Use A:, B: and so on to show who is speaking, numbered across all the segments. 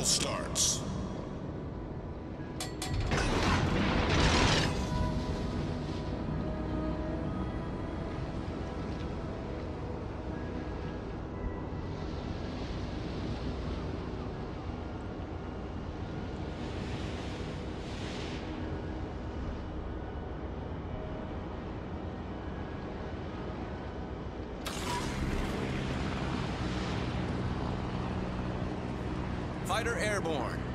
A: battle starts.
B: Fighter airborne.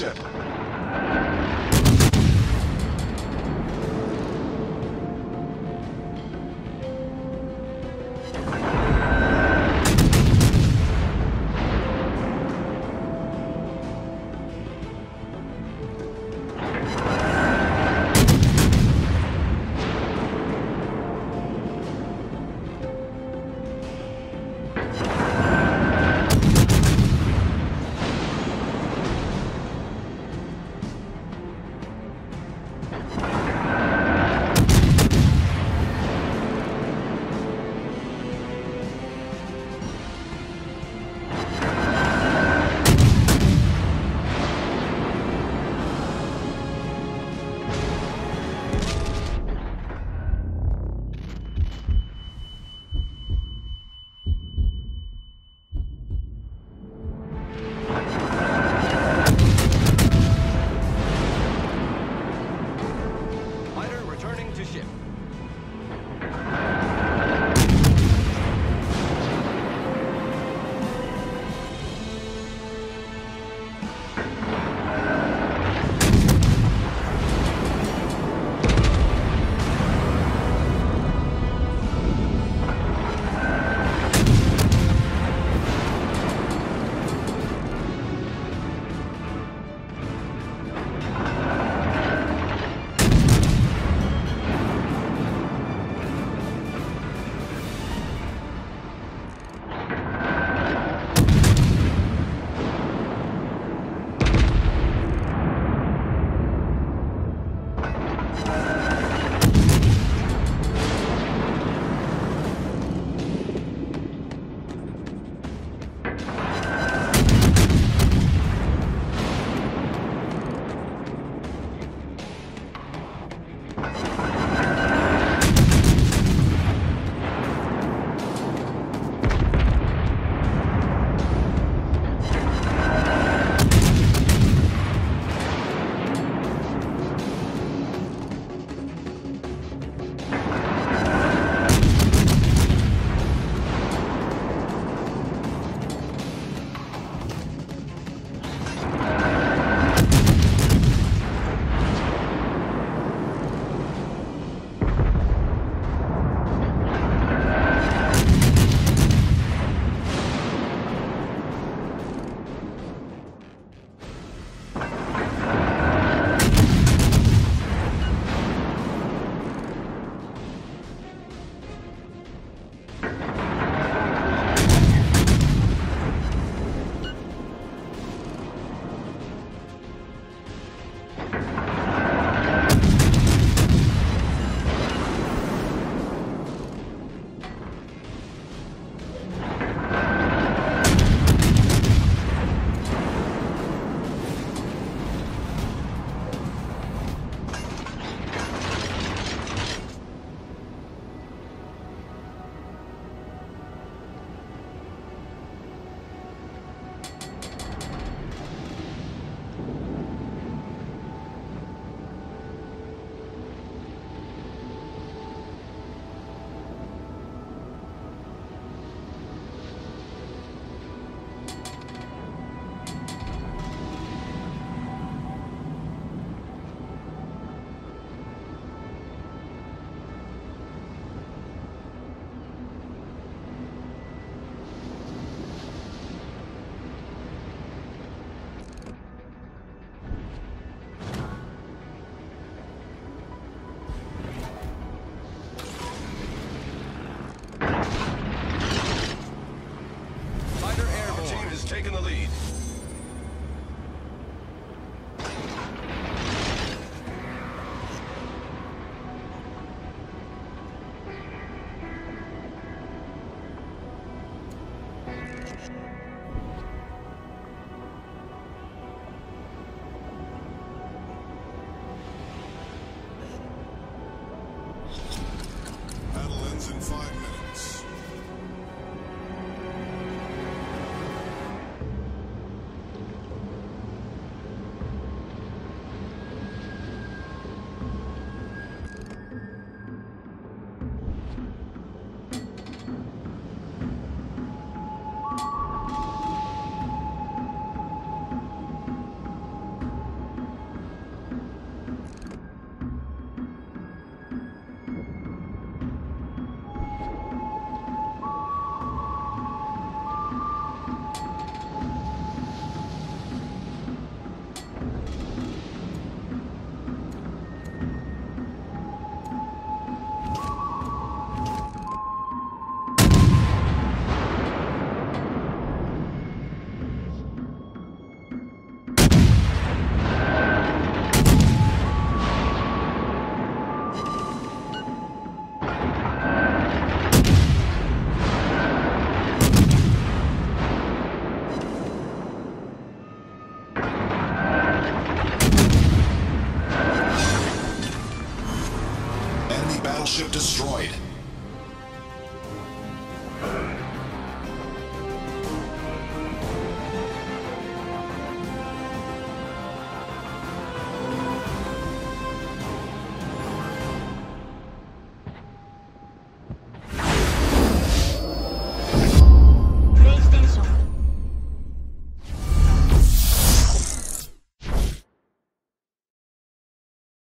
A: Battleship.